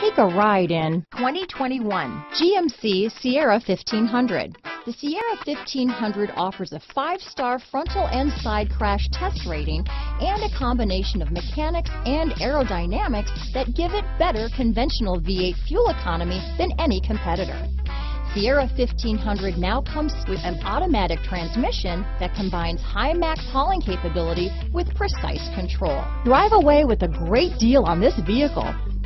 Take a ride in 2021 GMC Sierra 1500. The Sierra 1500 offers a five-star frontal and side crash test rating and a combination of mechanics and aerodynamics that give it better conventional V8 fuel economy than any competitor. Sierra 1500 now comes with an automatic transmission that combines high max hauling capability with precise control. Drive away with a great deal on this vehicle.